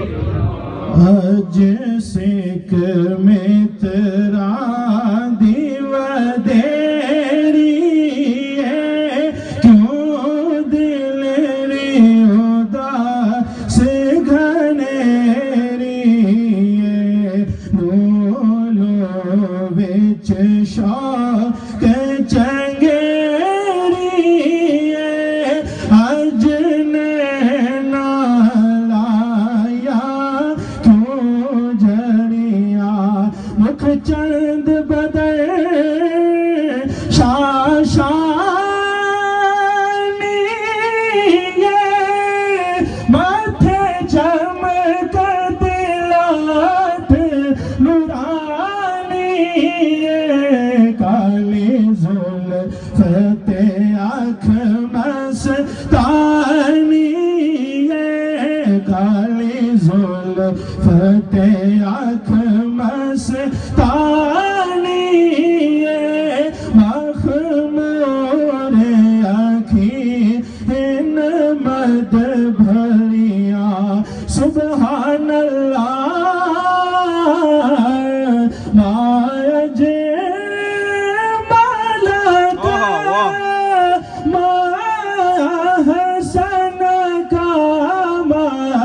اج سکھ میں ترا دیو دیری ہے، کیوں دل ری اداس گھنیری ہے؟ بولو وچ شوق چنگیری ہے چند بدل شاہ شانی ہے ماتھے چمک دلات نورانی ہے کالی زلفت آنکھ مستانی زلفت آنکھ مستانی ہے مخمور آنکھی ان مد بھریاں سبحان اللہ مالک مایا حسن کا ماں